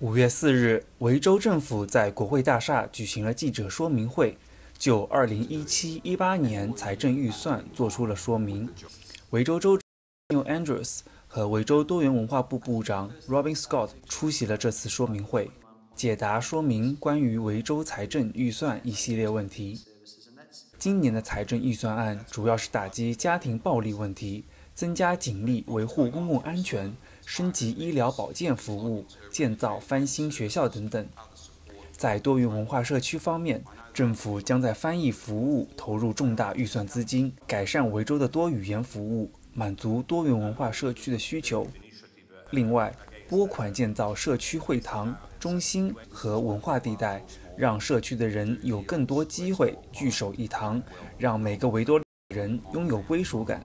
五月四日，维州政府在国会大厦举行了记者说明会，就二零一七一八年财政预算作出了说明。维州州长 Andrews 和维州多元文化部部长 Robin Scott 出席了这次说明会，解答说明关于维州财政预算一系列问题。今年的财政预算案主要是打击家庭暴力问题，增加警力维护公共安全。升级医疗保健服务，建造翻新学校等等。在多元文化社区方面，政府将在翻译服务投入重大预算资金，改善维州的多语言服务，满足多元文化社区的需求。另外，拨款建造社区会堂、中心和文化地带，让社区的人有更多机会聚首一堂，让每个维多利人拥有归属感。